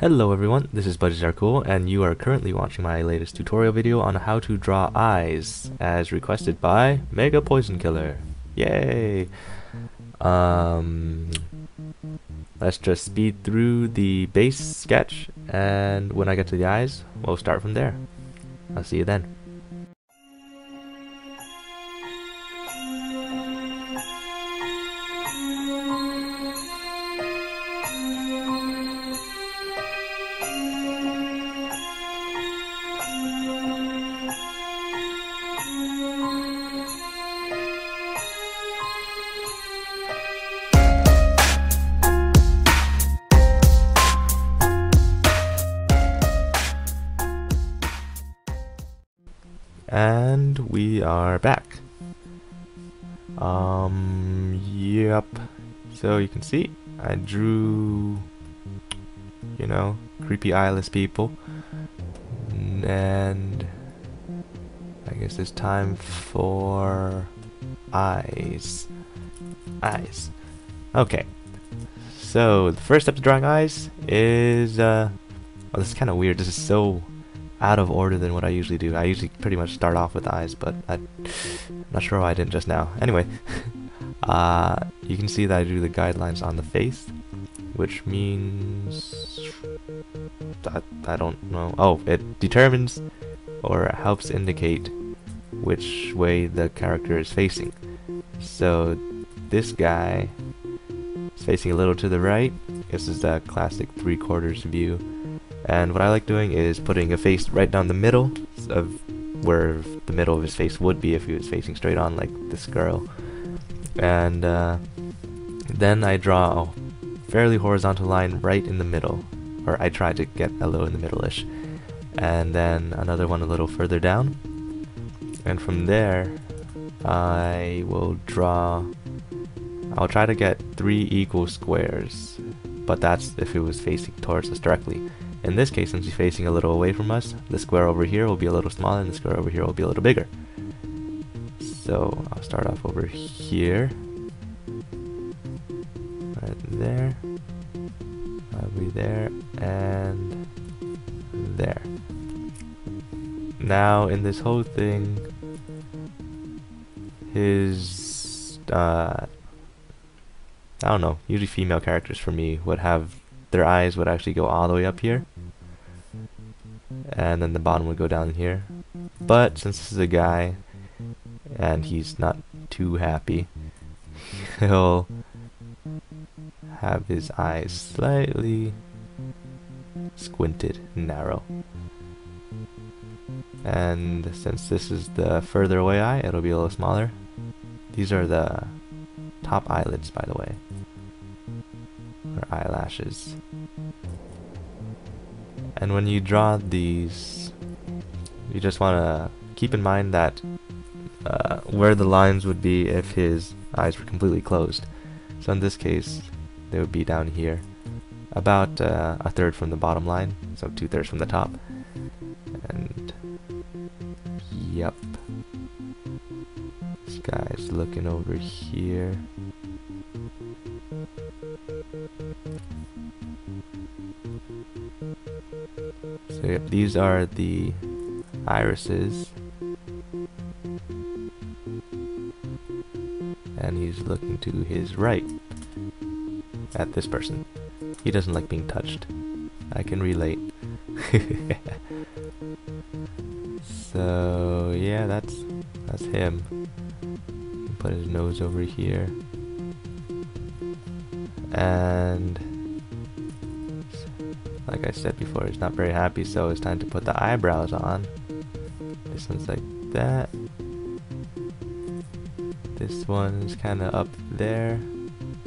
Hello everyone, this is Budgies Are Cool, and you are currently watching my latest tutorial video on how to draw eyes, as requested by Mega Poison Killer. Yay! Um, let's just speed through the base sketch, and when I get to the eyes, we'll start from there. I'll see you then. And we are back. Um, yep. So you can see, I drew, you know, creepy eyeless people. And I guess it's time for eyes. Eyes. Okay. So the first step to drawing eyes is, uh, oh, this is kind of weird. This is so out of order than what I usually do. I usually pretty much start off with eyes, but I, am not sure why I didn't just now. Anyway, uh, you can see that I do the guidelines on the face, which means I, I don't know. Oh, it determines or helps indicate which way the character is facing. So this guy is facing a little to the right. This is the classic three quarters view and what I like doing is putting a face right down the middle of where the middle of his face would be if he was facing straight on like this girl. And uh, then I draw a fairly horizontal line right in the middle, or I try to get a little in the middle-ish. And then another one a little further down. And from there, I will draw, I'll try to get three equal squares, but that's if it was facing towards us directly. In this case, since he's facing a little away from us, the square over here will be a little smaller and the square over here will be a little bigger. So I'll start off over here. Right there. I'll be there and there. Now in this whole thing, his uh, I don't know, usually female characters for me would have their eyes would actually go all the way up here and then the bottom would go down here. But since this is a guy and he's not too happy he'll have his eyes slightly squinted narrow. And since this is the further away eye it'll be a little smaller. These are the top eyelids by the way. Or eyelashes. And when you draw these, you just want to keep in mind that uh, where the lines would be if his eyes were completely closed. So in this case, they would be down here, about uh, a third from the bottom line, so two thirds from the top. And yep, this guy's looking over here. So yep, these are the irises. And he's looking to his right at this person. He doesn't like being touched. I can relate. so yeah, that's that's him. Put his nose over here. And like I said before, he's not very happy, so it's time to put the eyebrows on. This one's like that. This one's kind of up there.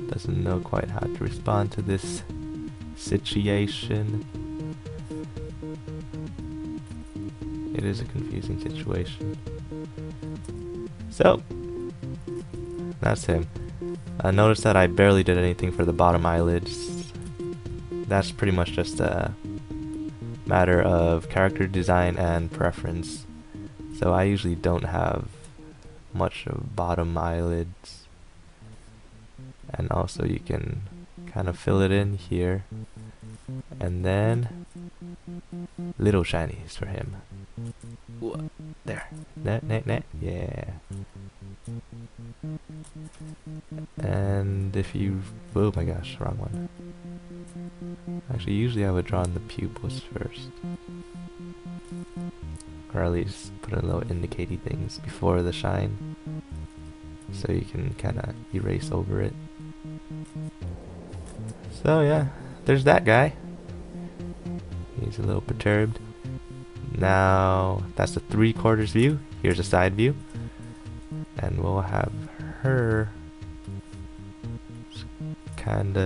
Doesn't know quite how to respond to this situation. It is a confusing situation. So, that's him. Uh, notice that I barely did anything for the bottom eyelids that's pretty much just a matter of character design and preference. So I usually don't have much of bottom eyelids. And also you can kind of fill it in here And then little shinies for him. There. Net, net, net. Yeah. And if you... Oh my gosh, wrong one. Actually, usually I would draw in the pupils first. Or at least put in little indicating things before the shine. So you can kind of erase over it. So yeah, there's that guy. He's a little perturbed. Now, that's the three quarters view. Here's a side view. And we'll have her kinda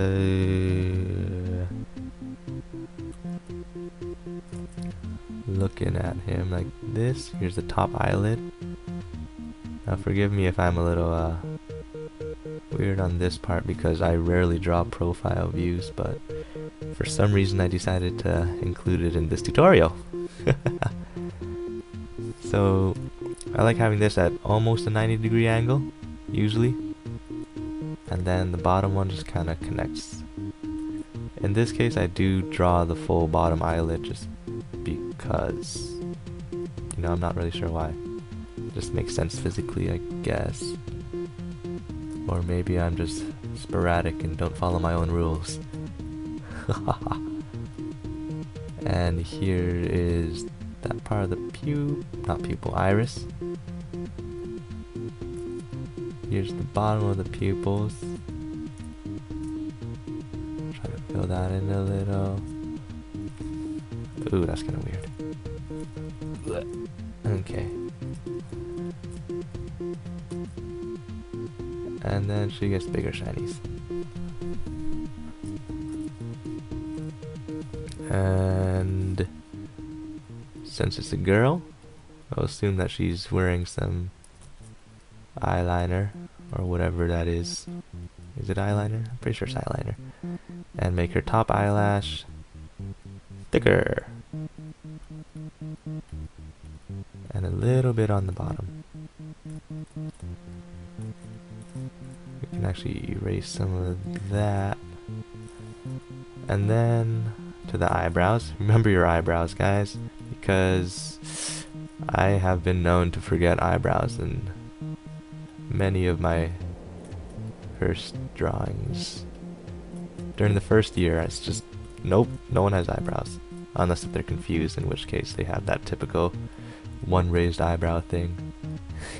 looking at him like this. Here's the top eyelid. Now forgive me if I'm a little uh, weird on this part because I rarely draw profile views, but for some reason I decided to include it in this tutorial. so I like having this at almost a 90 degree angle, usually. And then the bottom one just kind of connects. In this case I do draw the full bottom eyelid just because, you know, I'm not really sure why. It just makes sense physically, I guess. Or maybe I'm just sporadic and don't follow my own rules. and here is that part of the pupil, not pupil, iris. Here's the bottom of the pupils. Try to fill that in a little. Ooh, that's kind of weird. Okay. And then she gets bigger shinies. And since it's a girl, I'll assume that she's wearing some eyeliner or whatever that is. Is it eyeliner? I'm pretty sure it's eyeliner. And make her top eyelash thicker. Bit on the bottom. We can actually erase some of that. And then to the eyebrows. Remember your eyebrows, guys, because I have been known to forget eyebrows in many of my first drawings. During the first year, it's just, nope, no one has eyebrows. Unless if they're confused, in which case they have that typical one raised eyebrow thing.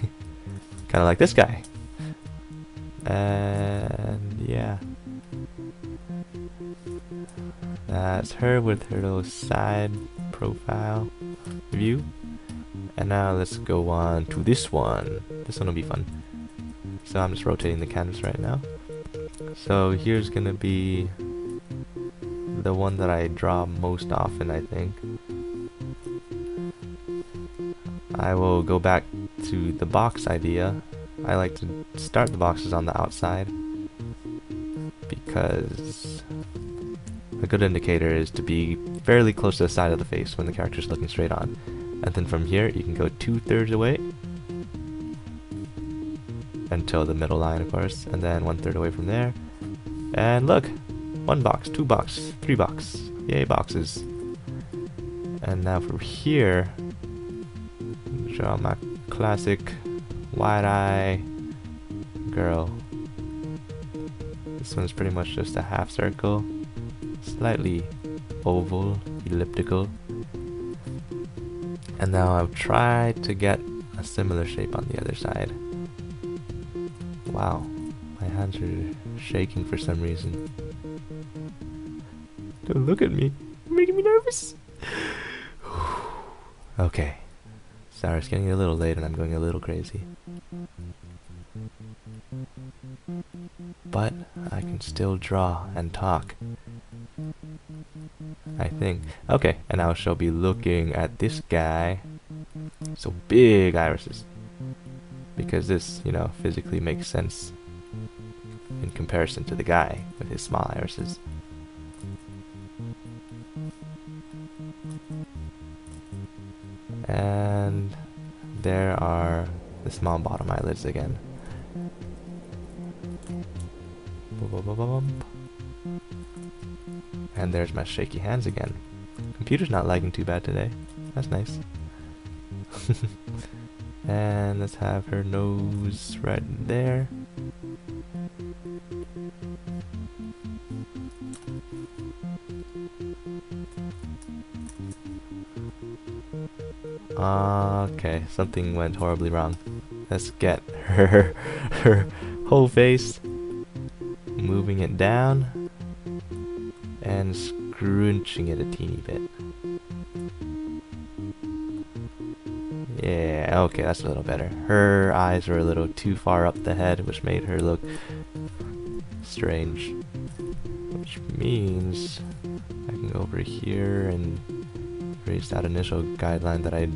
kind of like this guy. And yeah. That's her with her little side profile view. And now let's go on to this one. This one will be fun. So I'm just rotating the canvas right now. So here's gonna be the one that I draw most often, I think. I will go back to the box idea. I like to start the boxes on the outside because a good indicator is to be fairly close to the side of the face when the character is looking straight on. And then from here, you can go two-thirds away until the middle line, of course, and then one-third away from there. And look, one box, two box, three box. Yay, boxes. And now from here, draw my classic wide eye girl. This one's pretty much just a half circle, slightly oval, elliptical. And now I've tried to get a similar shape on the other side. Wow, my hands are shaking for some reason. Don't look at me. You're making me nervous. okay. Sorry, it's getting a little late and I'm going a little crazy. But I can still draw and talk. I think. Okay, and I she'll be looking at this guy. So big irises. Because this, you know, physically makes sense in comparison to the guy with his small irises. And there are the small bottom eyelids again. And there's my shaky hands again. Computer's not lagging too bad today. That's nice. and let's have her nose right there. Okay, something went horribly wrong. Let's get her her whole face, moving it down, and scrunching it a teeny bit. Yeah, okay, that's a little better. Her eyes were a little too far up the head, which made her look strange. Which means I can go over here and raise that initial guideline that I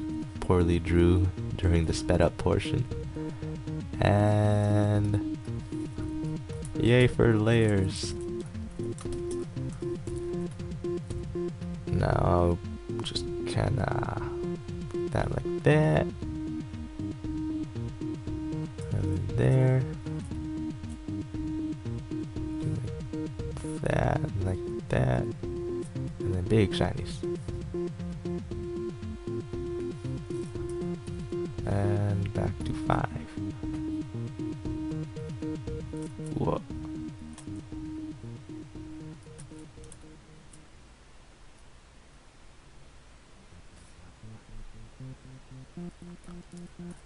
poorly drew during the sped up portion. And yay for layers. Now just kinda that like that. And there. Like that, like that. And then big shinies.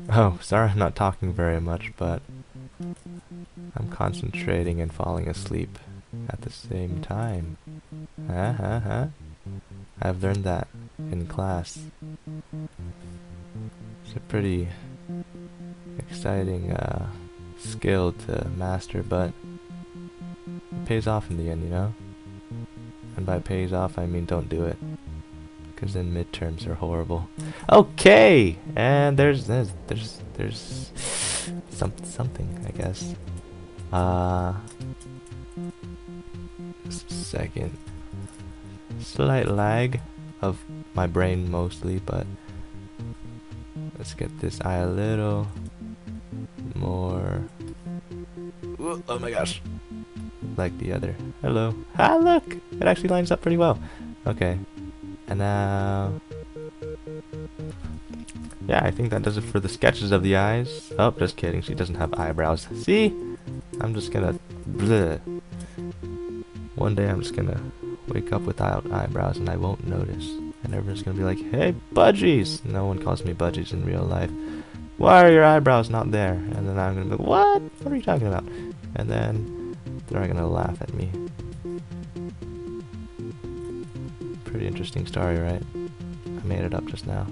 Oh, sorry I'm not talking very much, but I'm concentrating and falling asleep at the same time. Huh, huh, huh. I've learned that in class. It's a pretty exciting uh, skill to master, but it pays off in the end, you know? And by pays off, I mean don't do it. Because then midterms are horrible. Okay! And there's, there's, there's, there's some, something, I guess. Uh, second. Slight lag of my brain mostly, but let's get this eye a little more. Oh my gosh! Like the other. Hello. Ah, look! It actually lines up pretty well. Okay. And now. Yeah, I think that does it for the sketches of the eyes. Oh, just kidding. She doesn't have eyebrows. See? I'm just gonna. Bleh. One day I'm just gonna wake up without eyebrows and I won't notice. And everyone's gonna be like, hey, budgies! No one calls me budgies in real life. Why are your eyebrows not there? And then I'm gonna be like, what? What are you talking about? And then they're gonna laugh at me. Pretty interesting story, right? I made it up just now.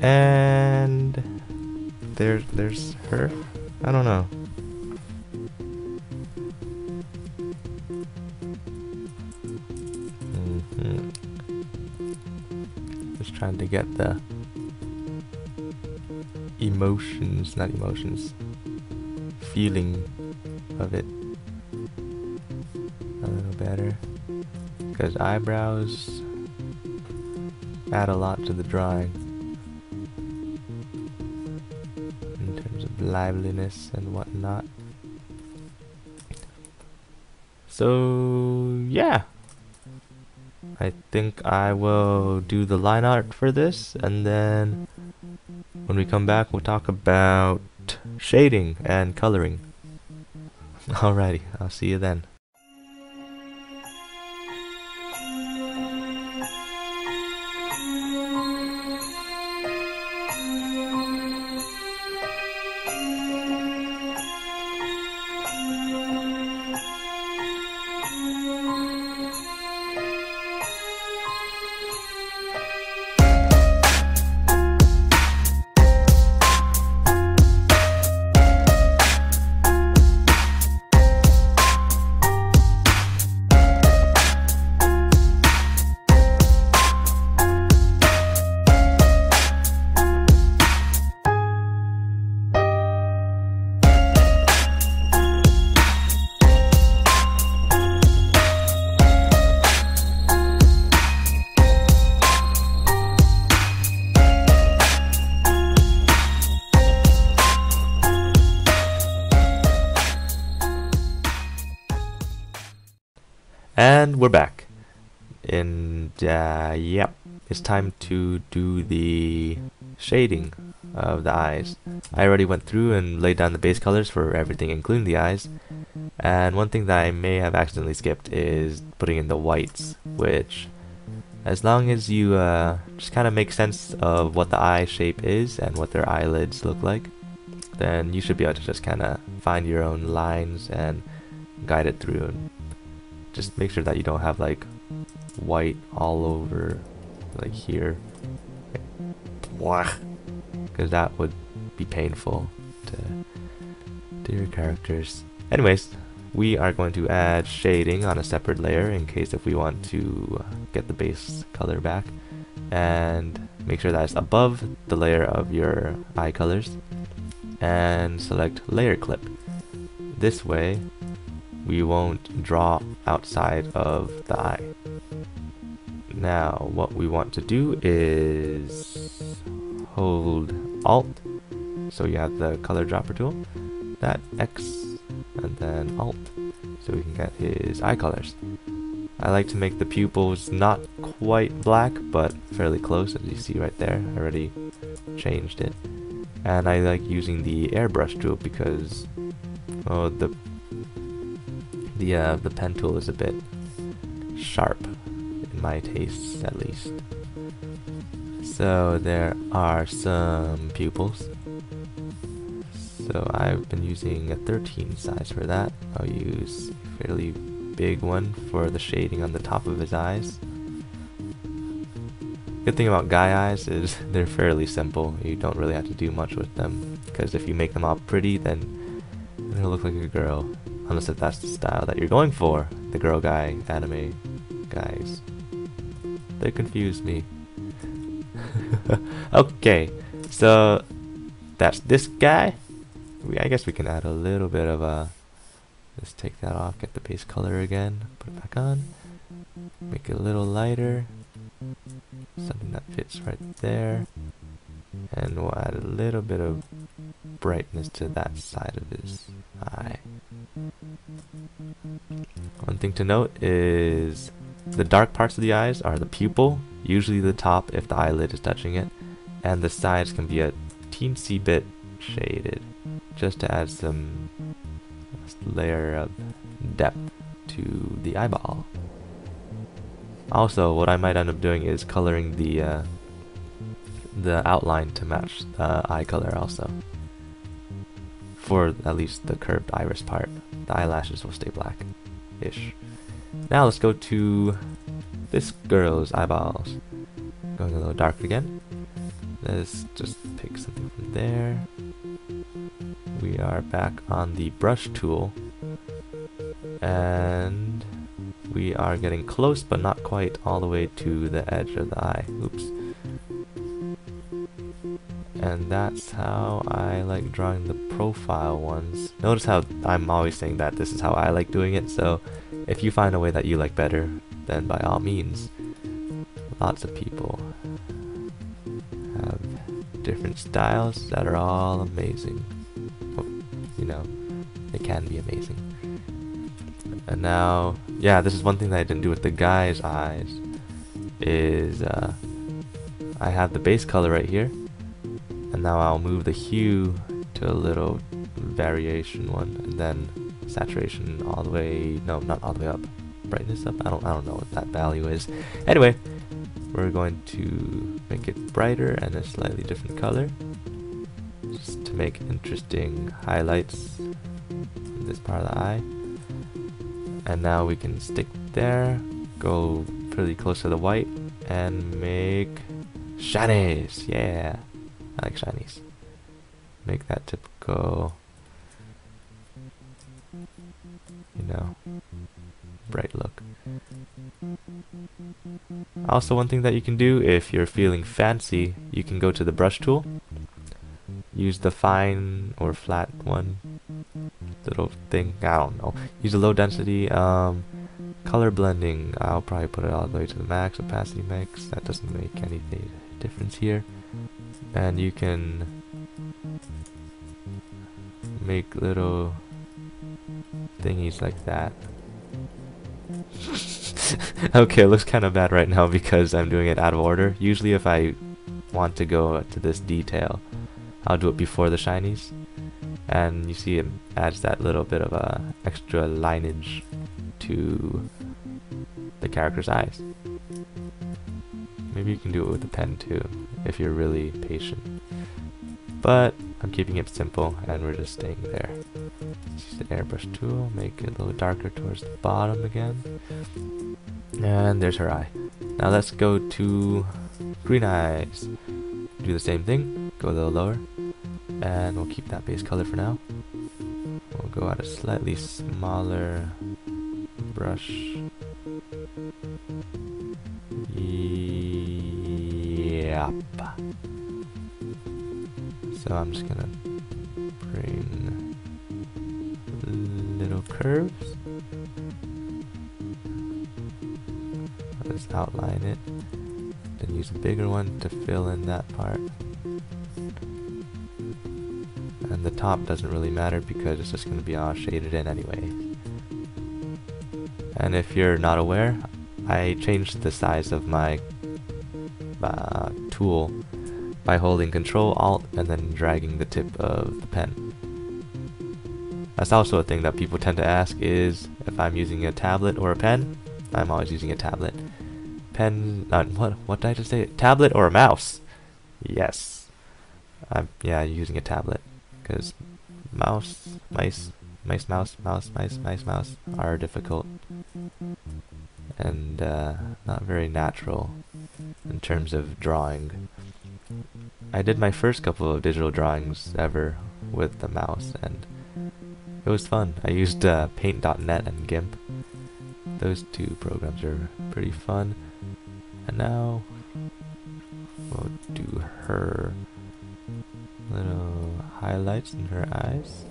And there's there's her. I don't know. Mhm. Just trying to get the emotions, not emotions, feeling of it a little better. Because eyebrows add a lot to the drawing liveliness and whatnot. So, yeah. I think I will do the line art for this, and then when we come back, we'll talk about shading and coloring. Alrighty, I'll see you then. Uh, yep, it's time to do the shading of the eyes. I already went through and laid down the base colors for everything including the eyes. And one thing that I may have accidentally skipped is putting in the whites, which as long as you uh, just kind of make sense of what the eye shape is and what their eyelids look like, then you should be able to just kind of find your own lines and guide it through. And just make sure that you don't have like white all over like here because that would be painful to, to your characters. Anyways, we are going to add shading on a separate layer in case if we want to uh, get the base color back and make sure that it's above the layer of your eye colors and select layer clip. This way we won't draw outside of the eye. Now what we want to do is hold alt so you have the color dropper tool that X and then alt so we can get his eye colors. I like to make the pupils not quite black but fairly close as you see right there. I already changed it. And I like using the airbrush tool because oh the the uh, the pen tool is a bit sharp in my tastes at least. So there are some pupils. So I've been using a 13 size for that. I'll use a fairly big one for the shading on the top of his eyes. Good thing about guy eyes is they're fairly simple. You don't really have to do much with them. Because if you make them all pretty, then they'll look like a girl. Unless if that's the style that you're going for. The girl guy anime guys. They confuse me. okay, so that's this guy. We, I guess we can add a little bit of a. Let's take that off, get the base color again, put it back on, make it a little lighter, something that fits right there, and we'll add a little bit of brightness to that side of his eye. One thing to note is the dark parts of the eyes are the pupil, usually the top if the eyelid is touching it, and the sides can be a teensy bit shaded, just to add some layer of depth to the eyeball. Also, what I might end up doing is coloring the uh, the outline to match the eye color also. For at least the curved iris part. The eyelashes will stay black-ish. Now let's go to this girl's eyeballs. Going a little dark again. Let's just pick something from there. We are back on the brush tool. And we are getting close but not quite all the way to the edge of the eye. Oops. And that's how I like drawing the profile ones. Notice how I'm always saying that this is how I like doing it, so if you find a way that you like better, then by all means, lots of people have different styles that are all amazing. Well, you know, they can be amazing. And now, yeah, this is one thing that I didn't do with the guy's eyes, is uh, I have the base color right here, and now I'll move the hue to a little variation one, and then saturation all the way, no, not all the way up, brightness up, I don't, I don't know what that value is. Anyway, we're going to make it brighter and a slightly different color, just to make interesting highlights in this part of the eye. And now we can stick there, go pretty close to the white, and make shinies, yeah, I like shinies. Make that typical you know, bright look. Also one thing that you can do if you're feeling fancy, you can go to the brush tool, use the fine or flat one, little thing, I don't know, use a low density, um, color blending, I'll probably put it all the way to the max, opacity max, that doesn't make any difference here, and you can make little thingies like that. okay, it looks kind of bad right now because I'm doing it out of order. Usually if I want to go to this detail, I'll do it before the shinies. And you see it adds that little bit of a extra lineage to the character's eyes. Maybe you can do it with a pen too, if you're really patient. But I'm keeping it simple and we're just staying there. Use the airbrush tool, make it a little darker towards the bottom again. And there's her eye. Now let's go to green eyes. Do the same thing, go a little lower. And we'll keep that base color for now. We'll go at a slightly smaller brush. I'm just gonna bring little curves. Let's outline it. Then use a bigger one to fill in that part. And the top doesn't really matter because it's just to be all shaded in anyway. And if you're not aware, I changed the size of my uh, tool by holding Control Alt and then dragging the tip of the pen. That's also a thing that people tend to ask is if I'm using a tablet or a pen. I'm always using a tablet. Pen, uh, what, what did I just say? Tablet or a mouse? Yes. I'm, yeah, using a tablet. Because mouse, mice, mice, mouse, mouse, mice, mice, mouse are difficult. And uh, not very natural in terms of drawing. I did my first couple of digital drawings ever with the mouse and it was fun. I used uh, paint.net and GIMP. Those two programs are pretty fun. And now we'll do her little highlights in her eyes.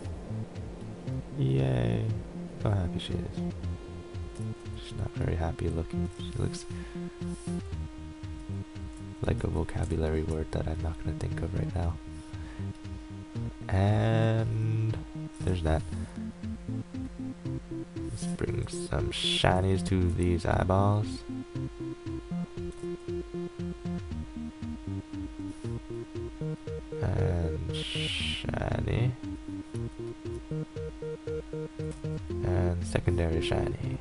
Yay. How happy she is. She's not very happy looking. She looks like a vocabulary word that I'm not going to think of right now. And there's that. Let's bring some shinies to these eyeballs. And secondary shiny.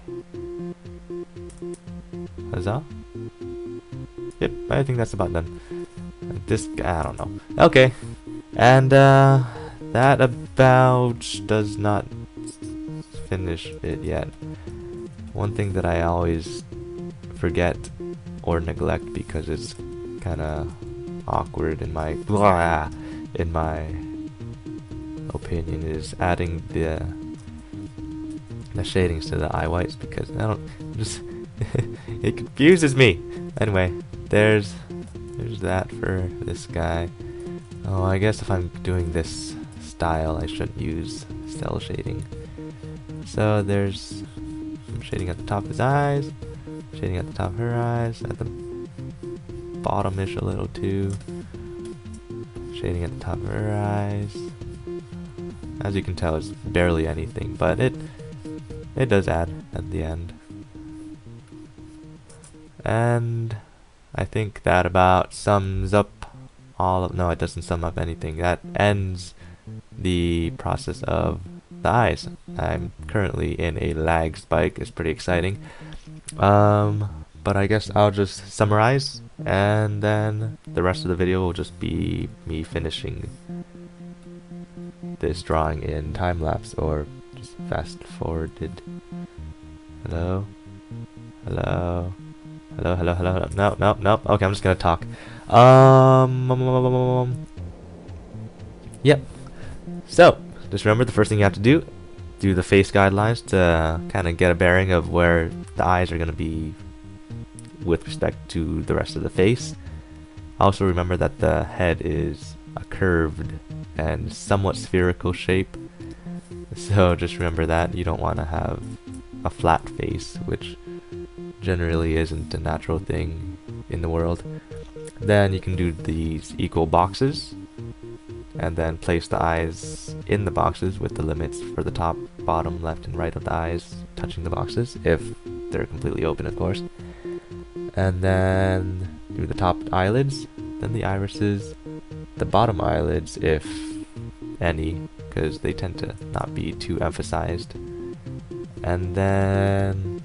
Huzzah? Yep, I think that's about done. This, I don't know. Okay, and uh, that about does not finish it yet. One thing that I always forget or neglect because it's kind of awkward in my blah, in my opinion is adding the the shadings to the eye whites because I don't just it confuses me. Anyway, there's there's that for this guy. Oh, I guess if I'm doing this style, I shouldn't use cel shading. So there's shading at the top of his eyes, shading at the top of her eyes, at the bottom-ish a little too, shading at the top of her eyes. As you can tell, it's barely anything, but it it does add at the end. And I think that about sums up all of, no it doesn't sum up anything, that ends the process of the eyes. I'm currently in a lag spike, it's pretty exciting. Um, but I guess I'll just summarize and then the rest of the video will just be me finishing this drawing in time lapse or just fast forwarded. Hello? Hello? Hello, hello, hello, hello. No, no, no. Okay, I'm just gonna talk. Um, um, um, um, yep. So, just remember the first thing you have to do, do the face guidelines to kind of get a bearing of where the eyes are gonna be with respect to the rest of the face. Also remember that the head is a curved and somewhat spherical shape. So just remember that you don't want to have a flat face, which generally isn't a natural thing in the world. Then you can do these equal boxes and then place the eyes in the boxes with the limits for the top, bottom, left, and right of the eyes touching the boxes if they're completely open, of course. And then do the top eyelids, then the irises, the bottom eyelids, if any, because they tend to not be too emphasized. And then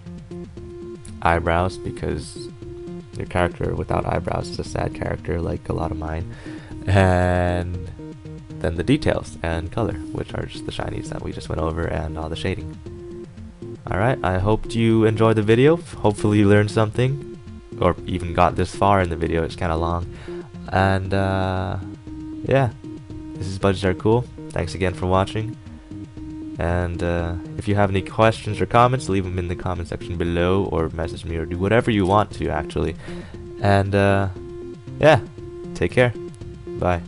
eyebrows, because your character without eyebrows is a sad character, like a lot of mine. And then the details and color, which are just the shinies that we just went over, and all the shading. Alright, I hope you enjoyed the video. Hopefully you learned something, or even got this far in the video, it's kinda long. And, uh, yeah, this is Budgies Are Cool. Thanks again for watching. And uh, if you have any questions or comments, leave them in the comment section below or message me or do whatever you want to, actually. And uh, yeah, take care. Bye.